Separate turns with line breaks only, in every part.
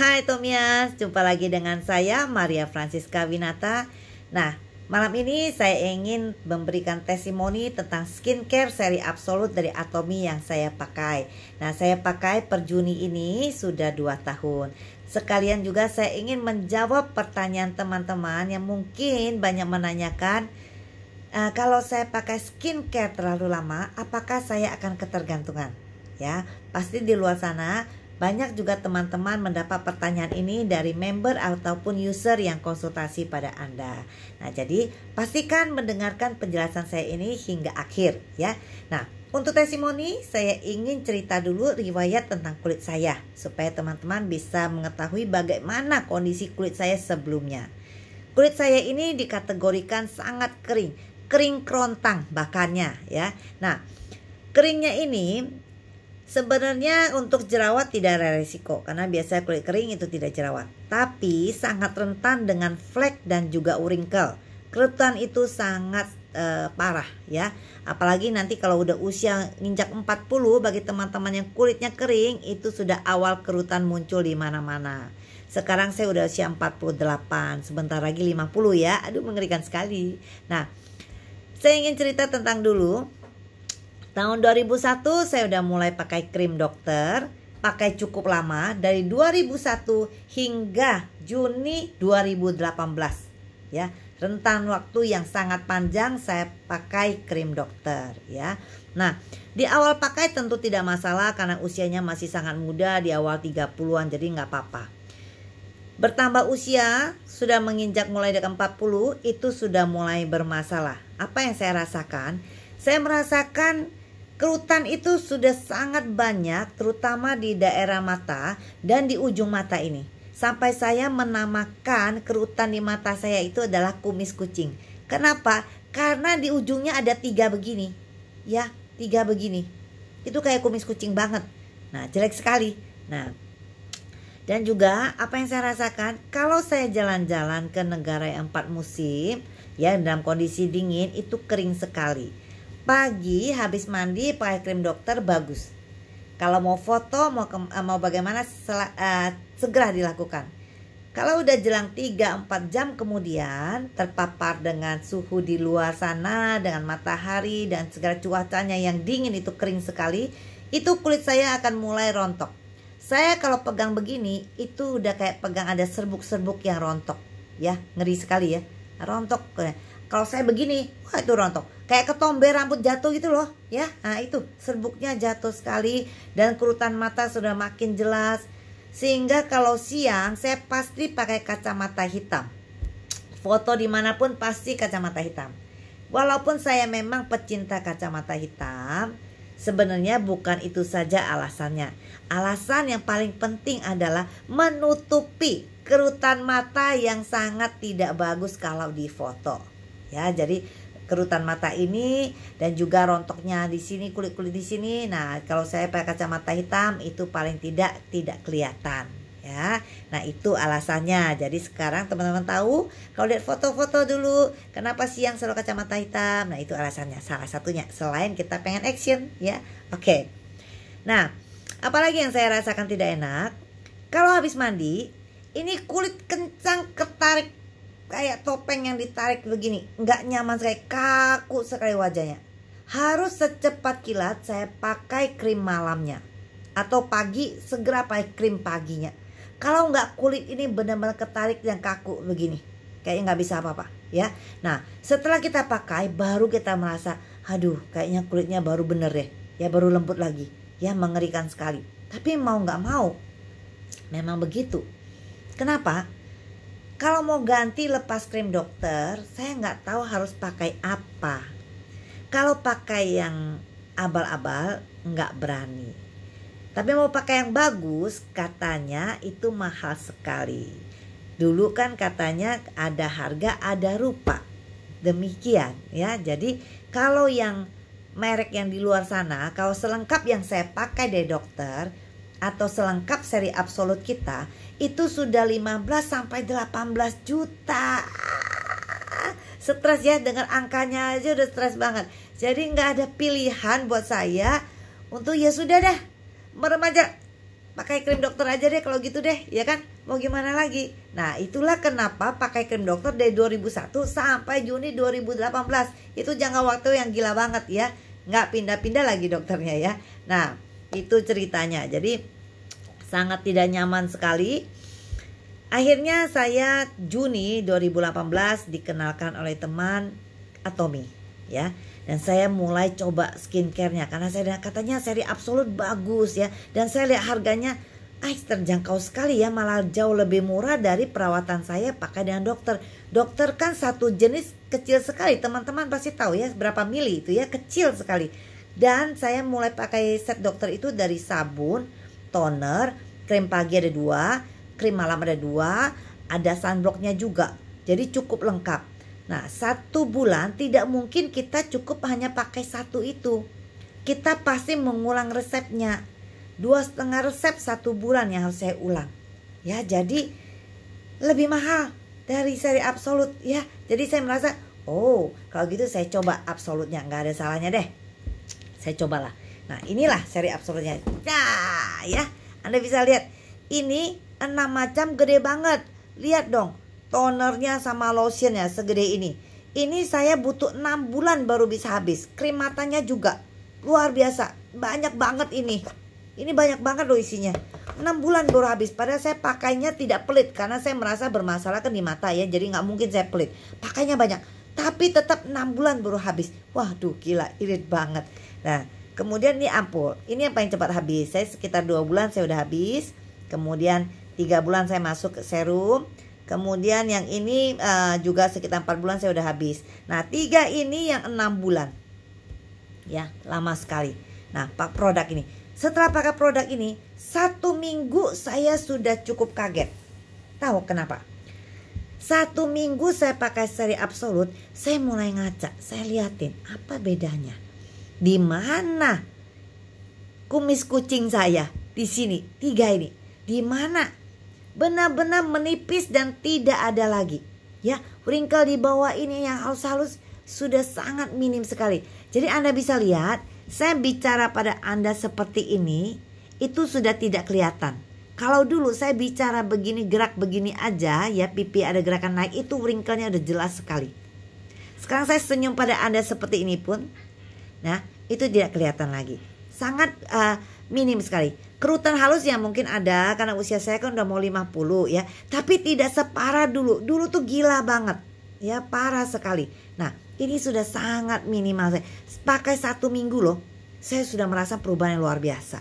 Hai Tomias, jumpa lagi dengan saya Maria Francisca Winata. Nah, malam ini saya ingin memberikan testimoni tentang skincare seri Absolut dari Atomi yang saya pakai. Nah, saya pakai per Juni ini sudah 2 tahun. Sekalian juga saya ingin menjawab pertanyaan teman-teman yang mungkin banyak menanyakan uh, kalau saya pakai skincare terlalu lama, apakah saya akan ketergantungan? Ya, pasti di luar sana banyak juga teman-teman mendapat pertanyaan ini dari member ataupun user yang konsultasi pada Anda. Nah, jadi pastikan mendengarkan penjelasan saya ini hingga akhir ya. Nah, untuk testimoni saya ingin cerita dulu riwayat tentang kulit saya supaya teman-teman bisa mengetahui bagaimana kondisi kulit saya sebelumnya. Kulit saya ini dikategorikan sangat kering, kering kerontang bahkannya ya. Nah, keringnya ini Sebenarnya untuk jerawat tidak ada resiko karena biasa kulit kering itu tidak jerawat. Tapi sangat rentan dengan flek dan juga wrinkle. Kerutan itu sangat uh, parah ya. Apalagi nanti kalau udah usia nginjak 40 bagi teman-teman yang kulitnya kering itu sudah awal kerutan muncul di mana-mana. Sekarang saya udah usia 48, sebentar lagi 50 ya. Aduh mengerikan sekali. Nah, saya ingin cerita tentang dulu Tahun 2001 saya udah mulai pakai krim dokter, pakai cukup lama dari 2001 hingga Juni 2018. Ya, rentan waktu yang sangat panjang saya pakai krim dokter ya. Nah, di awal pakai tentu tidak masalah karena usianya masih sangat muda di awal 30-an jadi nggak apa-apa. Bertambah usia, sudah menginjak mulai dekat 40, itu sudah mulai bermasalah. Apa yang saya rasakan? Saya merasakan Kerutan itu sudah sangat banyak terutama di daerah mata dan di ujung mata ini. Sampai saya menamakan kerutan di mata saya itu adalah kumis kucing. Kenapa? Karena di ujungnya ada tiga begini. Ya, tiga begini. Itu kayak kumis kucing banget. Nah, jelek sekali. Nah, dan juga apa yang saya rasakan kalau saya jalan-jalan ke negara yang empat musim ya dalam kondisi dingin itu kering sekali. Pagi habis mandi pakai krim dokter bagus. Kalau mau foto mau ke, eh, mau bagaimana sel, uh, segera dilakukan. Kalau udah jelang 3-4 jam kemudian terpapar dengan suhu di luar sana dengan matahari dan segala cuacanya yang dingin itu kering sekali, itu kulit saya akan mulai rontok. Saya kalau pegang begini itu udah kayak pegang ada serbuk-serbuk yang rontok, ya ngeri sekali ya, rontok. Kalau saya begini, wah itu rontok. Kayak ketombe rambut jatuh gitu loh, ya. Nah itu serbuknya jatuh sekali dan kerutan mata sudah makin jelas. Sehingga kalau siang saya pasti pakai kacamata hitam. Foto di mana pun pasti kacamata hitam. Walaupun saya memang pecinta kacamata hitam, sebenarnya bukan itu saja alasannya. Alasan yang paling penting adalah menutupi kerutan mata yang sangat tidak bagus kalau di foto ya jadi kerutan mata ini dan juga rontoknya di sini kulit-kulit di sini. Nah kalau saya pakai kacamata hitam itu paling tidak tidak kelihatan ya. Nah itu alasannya. Jadi sekarang teman-teman tahu kalau lihat foto-foto dulu kenapa siang selalu kacamata hitam? Nah itu alasannya salah satunya. Selain kita pengen action ya. Oke. Nah apalagi yang saya rasakan tidak enak? Kalau habis mandi ini kulit kencang ketarik kayak topeng yang ditarik begini. Nggak nyaman sekali. Kaku sekali wajahnya. Harus secepat kilat saya pakai krim malamnya. Atau pagi segera pakai krim paginya. Kalau nggak kulit ini benar-benar ketarik dan kaku begini. Kayaknya nggak bisa apa-apa ya. Nah setelah kita pakai baru kita merasa aduh kayaknya kulitnya baru bener deh ya baru lembut lagi. Ya mengerikan sekali. Tapi mau nggak mau memang begitu. Kenapa kalau mau ganti lepas krim dokter, saya nggak tahu harus pakai apa. Kalau pakai yang abal-abal, nggak berani. Tapi mau pakai yang bagus, katanya itu mahal sekali. Dulu kan katanya ada harga, ada rupa. Demikian ya. Jadi kalau yang merek yang di luar sana, kalau selengkap yang saya pakai dari dokter, atau selengkap seri absolut kita itu sudah 15 sampai 18 juta. Stres ya dengan angkanya aja udah stres banget. Jadi nggak ada pilihan buat saya untuk ya sudah dah meremaja pakai krim dokter aja deh kalau gitu deh ya kan? Mau gimana lagi? Nah itulah kenapa pakai krim dokter dari 2001 sampai Juni 2018 itu jangka waktu yang gila banget ya. Nggak pindah-pindah lagi dokternya ya. Nah itu ceritanya. Jadi sangat tidak nyaman sekali. Akhirnya saya Juni 2018 dikenalkan oleh teman Atomi ya. Dan saya mulai coba skincarenya. Karena saya katanya seri absolut bagus ya. Dan saya lihat harganya ah terjangkau sekali ya. Malah jauh lebih murah dari perawatan saya pakai dengan dokter. Dokter kan satu jenis kecil sekali. Teman-teman pasti tahu ya berapa mili itu ya. Kecil sekali dan saya mulai pakai set dokter itu dari sabun toner krim pagi ada dua krim malam ada dua ada sunblocknya juga jadi cukup lengkap Nah, satu bulan tidak mungkin kita cukup hanya pakai satu itu. Kita pasti mengulang resepnya. Dua setengah resep satu bulan yang harus saya ulang. Ya, jadi lebih mahal dari seri absolut ya. Jadi saya merasa, oh kalau gitu saya coba absolutnya. Nggak ada salahnya deh. Saya cobalah. Nah, inilah seri absolutnya. Nah, ya. Anda bisa lihat. Ini enam macam gede banget. Lihat dong tonernya sama lotionnya segede ini. Ini saya butuh 6 bulan baru bisa habis. Krim matanya juga luar biasa. Banyak banget ini. Ini banyak banget loh isinya. 6 bulan baru habis. Padahal saya pakainya tidak pelit karena saya merasa bermasalah kan di mata ya. Jadi nggak mungkin saya pelit. Pakainya banyak. Tapi tetap 6 bulan baru habis. Waduh gila irit banget. Nah kemudian ini ampul. Ini yang paling cepat habis. Saya sekitar 2 bulan saya udah habis. Kemudian 3 bulan saya masuk ke serum Kemudian yang ini uh, juga sekitar 4 bulan saya udah habis. Nah, tiga ini yang enam bulan. Ya, lama sekali. Nah, pak produk ini. Setelah pakai produk ini, satu minggu saya sudah cukup kaget. Tahu kenapa? Satu minggu saya pakai seri absolut, saya mulai ngaca, saya liatin apa bedanya. Di mana kumis kucing saya di sini tiga ini? Di mana benar-benar menipis dan tidak ada lagi. Ya, wrinkle di bawah ini yang halus-halus sudah sangat minim sekali. Jadi Anda bisa lihat, saya bicara pada Anda seperti ini, itu sudah tidak kelihatan. Kalau dulu saya bicara begini, gerak begini aja, ya pipi ada gerakan naik, itu wrinkle-nya udah jelas sekali. Sekarang saya senyum pada Anda seperti ini pun, nah itu tidak kelihatan lagi. Sangat uh, minim sekali. Kerutan halus yang mungkin ada karena usia saya kan udah mau 50 ya. Tapi tidak separah dulu. Dulu tuh gila banget. Ya parah sekali. Nah ini sudah sangat minimal saya. Pakai satu minggu loh. Saya sudah merasa perubahan yang luar biasa.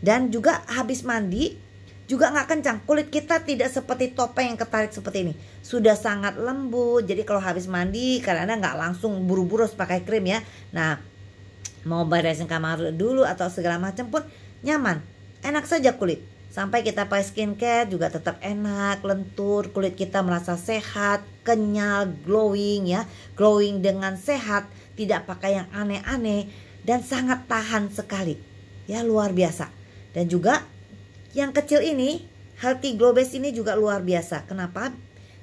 Dan juga habis mandi juga nggak kencang. Kulit kita tidak seperti topeng yang ketarik seperti ini. Sudah sangat lembut. Jadi kalau habis mandi karena nggak langsung buru-buru pakai krim ya. Nah mau beresin kamar dulu atau segala macam pun nyaman enak saja kulit. Sampai kita pakai skincare juga tetap enak, lentur, kulit kita merasa sehat, kenyal, glowing ya. Glowing dengan sehat, tidak pakai yang aneh-aneh dan sangat tahan sekali. Ya luar biasa. Dan juga yang kecil ini, Healthy Glow Base ini juga luar biasa. Kenapa?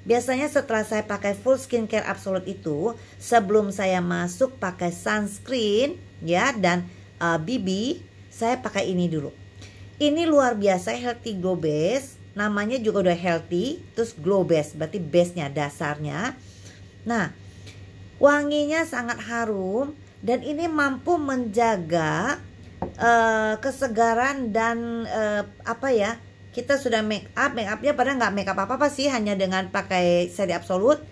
Biasanya setelah saya pakai full skincare absolute itu, sebelum saya masuk pakai sunscreen ya dan uh, BB, saya pakai ini dulu ini luar biasa healthy glow base. Namanya juga udah healthy, terus glow base, berarti base-nya dasarnya. Nah, wanginya sangat harum dan ini mampu menjaga uh, kesegaran dan uh, apa ya? Kita sudah make up, make upnya pada nggak make up apa apa sih, hanya dengan pakai seri absolut,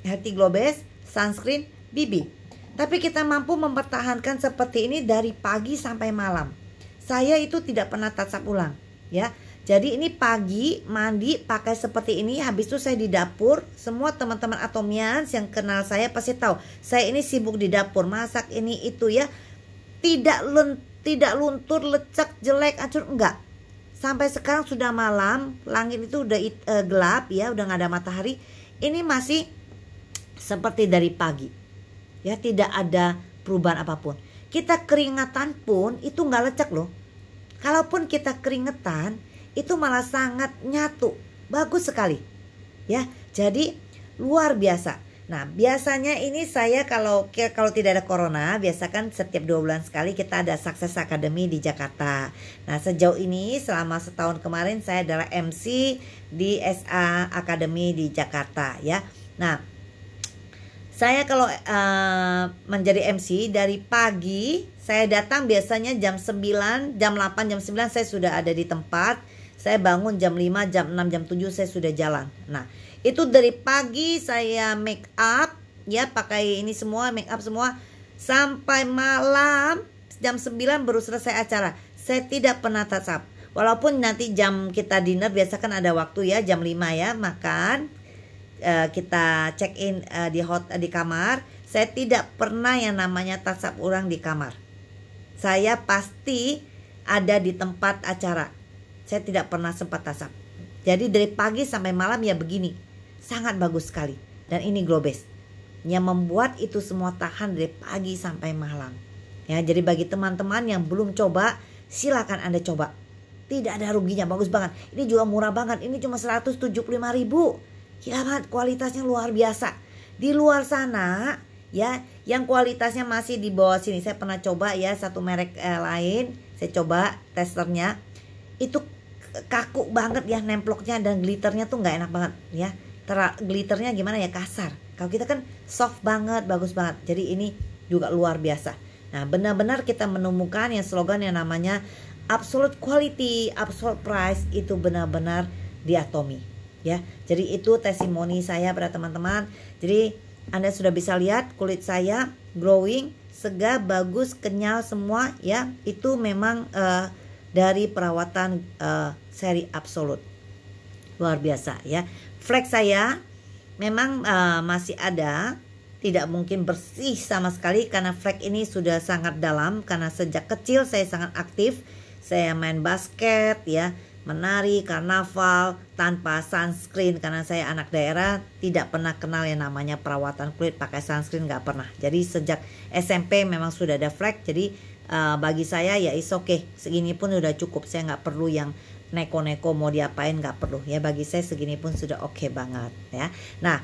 healthy glow base, sunscreen, BB. Tapi kita mampu mempertahankan seperti ini dari pagi sampai malam. Saya itu tidak pernah tatap ulang ya. Jadi ini pagi mandi pakai seperti ini habis itu saya di dapur. Semua teman-teman atomians yang kenal saya pasti tahu saya ini sibuk di dapur masak ini itu ya. Tidak lun, tidak luntur lecek jelek hancur enggak. Sampai sekarang sudah malam langit itu udah uh, gelap ya udah nggak ada matahari. Ini masih seperti dari pagi ya tidak ada perubahan apa pun kita keringatan pun itu nggak lecek loh. Kalaupun kita keringetan, itu malah sangat nyatu. Bagus sekali. Ya, jadi luar biasa. Nah, biasanya ini saya kalau kalau tidak ada corona, biasa kan setiap dua bulan sekali kita ada Success Academy di Jakarta. Nah, sejauh ini selama setahun kemarin saya adalah MC di SA Academy di Jakarta ya. Nah, saya kalau uh, menjadi MC dari pagi saya datang biasanya jam 9, jam 8, jam 9 saya sudah ada di tempat. Saya bangun jam 5, jam 6, jam 7 saya sudah jalan. Nah, itu dari pagi saya make up ya pakai ini semua make up semua sampai malam jam 9 baru selesai acara saya tidak pernah tatap walaupun nanti jam kita dinner biasa kan ada waktu ya jam 5 ya makan uh, kita check in uh, di hot di kamar saya tidak pernah yang namanya tatap orang di kamar saya pasti ada di tempat acara saya tidak pernah sempat tasap jadi dari pagi sampai malam ya begini sangat bagus sekali. Dan ini Globes yang membuat itu semua tahan dari pagi sampai malam. Ya, jadi bagi teman-teman yang belum coba, silakan Anda coba. Tidak ada ruginya, bagus banget. Ini juga murah banget. Ini cuma 175 ribu. Banget, kualitasnya luar biasa. Di luar sana, ya, yang kualitasnya masih di bawah sini. Saya pernah coba ya satu merek eh, lain. Saya coba testernya. Itu kaku banget ya nemploknya dan glitternya tuh nggak enak banget ya Tera, glitternya gimana ya kasar. Kalau kita kan soft banget, bagus banget. Jadi ini juga luar biasa. Nah, benar-benar kita menemukan yang slogan yang namanya absolute quality, absolute price itu benar-benar di Atomi, ya. Jadi itu testimoni saya pada teman-teman. Jadi Anda sudah bisa lihat kulit saya glowing, segar, bagus, kenyal semua ya. Itu memang uh, dari perawatan uh, seri absolute. Luar biasa ya. Flek saya memang uh, masih ada, tidak mungkin bersih sama sekali karena flek ini sudah sangat dalam karena sejak kecil saya sangat aktif. Saya main basket ya, menari, karnaval tanpa sunscreen. Karena saya anak daerah tidak pernah kenal yang namanya perawatan kulit pakai sunscreen nggak pernah. Jadi sejak SMP memang sudah ada flek jadi uh, bagi saya ya is oke okay. segini pun udah cukup. Saya nggak perlu yang neko-neko mau diapain nggak perlu. Ya bagi saya segini pun sudah oke okay banget ya. Nah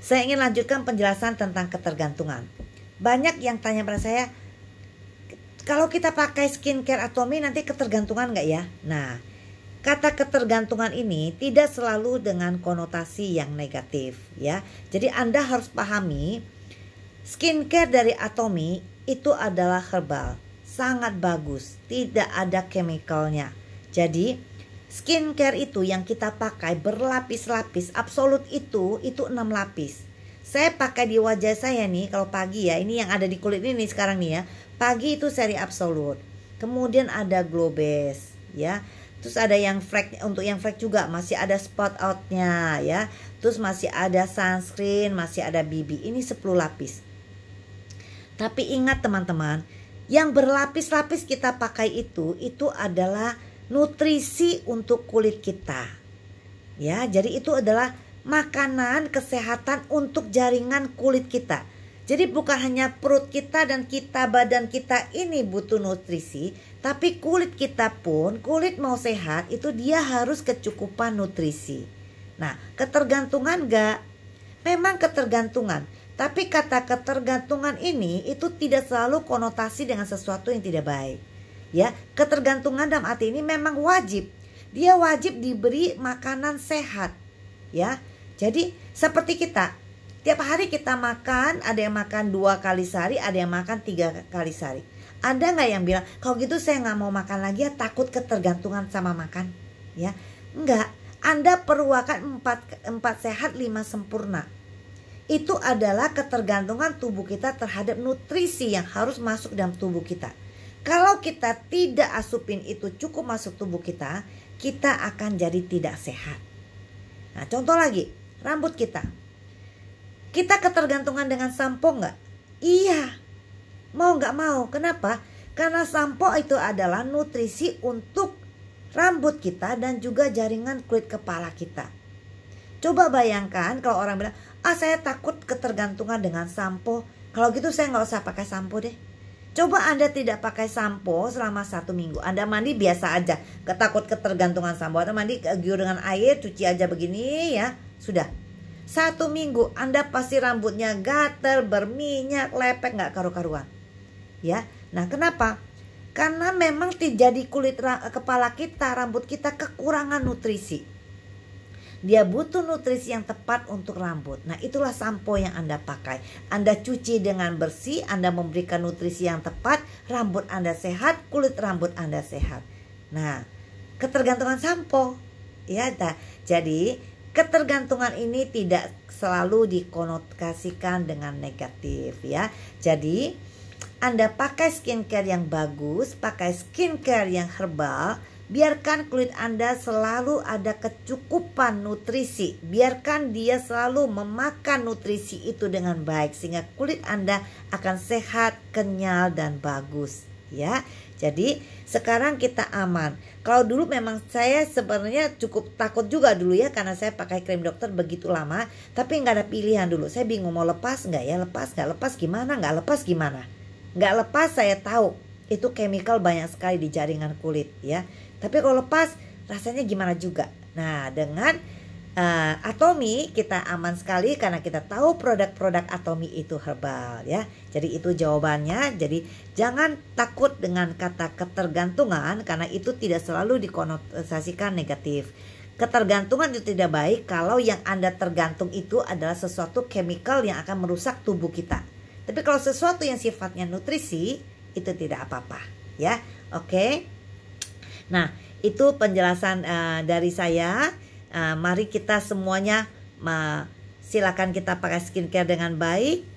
saya ingin lanjutkan penjelasan tentang ketergantungan. Banyak yang tanya pada saya kalau kita pakai skincare atomi nanti ketergantungan nggak ya? Nah kata ketergantungan ini tidak selalu dengan konotasi yang negatif ya jadi anda harus pahami skincare dari atomi itu adalah herbal sangat bagus tidak ada chemicalnya jadi Skincare itu yang kita pakai berlapis-lapis, absolut itu itu 6 lapis. Saya pakai di wajah saya nih kalau pagi ya, ini yang ada di kulit ini sekarang nih ya. Pagi itu seri absolut. Kemudian ada glow base ya. Terus ada yang flek untuk yang flek juga masih ada spot outnya ya. Terus masih ada sunscreen, masih ada BB. Ini 10 lapis. Tapi ingat teman-teman, yang berlapis-lapis kita pakai itu itu adalah nutrisi untuk kulit kita. Ya, jadi itu adalah makanan kesehatan untuk jaringan kulit kita. Jadi bukan hanya perut kita dan kita badan kita ini butuh nutrisi, tapi kulit kita pun, kulit mau sehat itu dia harus kecukupan nutrisi. Nah, ketergantungan enggak? Memang ketergantungan, tapi kata ketergantungan ini itu tidak selalu konotasi dengan sesuatu yang tidak baik. Ya ketergantungan dalam arti ini memang wajib. Dia wajib diberi makanan sehat. Ya jadi seperti kita tiap hari kita makan ada yang makan dua kali sehari ada yang makan tiga kali sehari ada nggak yang bilang kalau gitu saya nggak mau makan lagi ya takut ketergantungan sama makan ya nggak anda perlu akan empat, empat sehat lima sempurna itu adalah ketergantungan tubuh kita terhadap nutrisi yang harus masuk dalam tubuh kita kalau kita tidak asupin itu cukup masuk tubuh kita, kita akan jadi tidak sehat. Nah, contoh lagi, rambut kita. Kita ketergantungan dengan sampo nggak? Iya, mau nggak mau. Kenapa? Karena sampo itu adalah nutrisi untuk rambut kita dan juga jaringan kulit kepala kita. Coba bayangkan kalau orang bilang, ah saya takut ketergantungan dengan sampo. Kalau gitu saya nggak usah pakai sampo deh Coba Anda tidak pakai sampo selama satu minggu. Anda mandi biasa aja. Ketakut ketergantungan sampo. Anda mandi giur dengan air, cuci aja begini ya. Sudah. Satu minggu Anda pasti rambutnya gatel, berminyak, lepek, nggak karu-karuan. Ya, nah kenapa? Karena memang terjadi kulit kepala kita, rambut kita kekurangan nutrisi. Dia butuh nutrisi yang tepat untuk rambut. Nah, itulah sampo yang Anda pakai. Anda cuci dengan bersih, Anda memberikan nutrisi yang tepat, rambut Anda sehat, kulit rambut Anda sehat. Nah, ketergantungan sampo. Ya, nah, jadi ketergantungan ini tidak selalu dikonotasikan dengan negatif ya. Jadi, Anda pakai skincare yang bagus, pakai skincare yang herbal, Biarkan kulit Anda selalu ada kecukupan nutrisi. Biarkan dia selalu memakan nutrisi itu dengan baik sehingga kulit Anda akan sehat, kenyal dan bagus, ya. Jadi sekarang kita aman. Kalau dulu memang saya sebenarnya cukup takut juga dulu ya karena saya pakai krim dokter begitu lama, tapi nggak ada pilihan dulu. Saya bingung mau lepas nggak ya, lepas nggak lepas gimana, nggak lepas gimana. Nggak lepas saya tahu itu chemical banyak sekali di jaringan kulit ya. Tapi kalau lepas rasanya gimana juga. Nah, dengan uh, Atomi kita aman sekali karena kita tahu produk-produk Atomi itu herbal ya. Jadi itu jawabannya. Jadi jangan takut dengan kata ketergantungan karena itu tidak selalu dikonotasikan negatif. Ketergantungan itu tidak baik kalau yang Anda tergantung itu adalah sesuatu chemical yang akan merusak tubuh kita. Tapi kalau sesuatu yang sifatnya nutrisi itu tidak apa-apa ya. Oke. Okay? Nah, itu penjelasan uh, dari saya. Uh, mari kita semuanya uh, silakan kita pakai skincare dengan baik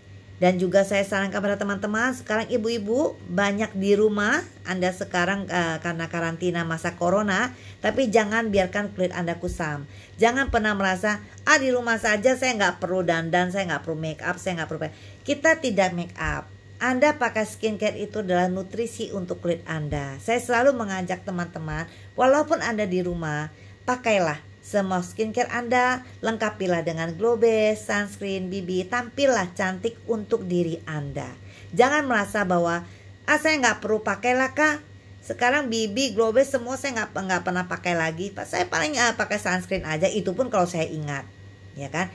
dan juga saya sarankan pada teman-teman sekarang ibu-ibu banyak di rumah Anda sekarang uh, karena karantina masa corona tapi jangan biarkan kulit Anda kusam jangan pernah merasa ah di rumah saja saya nggak perlu dandan saya nggak perlu make up saya nggak perlu kita tidak make up anda pakai skincare itu adalah nutrisi untuk kulit Anda. Saya selalu mengajak teman-teman, walaupun Anda di rumah, pakailah semua skincare Anda, lengkapilah dengan glow sunscreen, BB, tampillah cantik untuk diri Anda. Jangan merasa bahwa ah saya nggak perlu pakai lah kak. Sekarang BB, glow semua saya nggak nggak pernah pakai lagi. Saya paling uh, pakai sunscreen aja, itu pun kalau saya ingat, ya kan?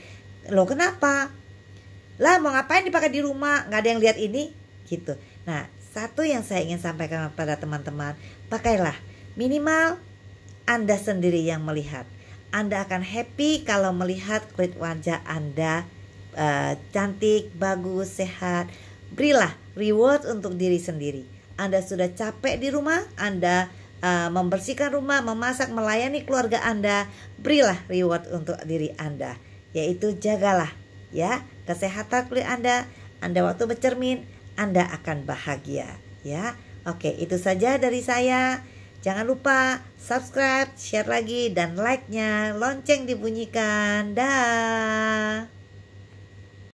Lo kenapa? lah mau ngapain dipakai di rumah nggak ada yang lihat ini gitu nah satu yang saya ingin sampaikan kepada teman-teman pakailah minimal anda sendiri yang melihat anda akan happy kalau melihat kulit wajah anda uh, cantik bagus sehat berilah reward untuk diri sendiri anda sudah capek di rumah anda uh, membersihkan rumah memasak melayani keluarga anda berilah reward untuk diri anda yaitu jagalah ya kesehatan kulit Anda, Anda waktu bercermin, Anda akan bahagia ya. Oke, itu saja dari saya. Jangan lupa subscribe, share lagi dan like-nya, lonceng dibunyikan. Dah.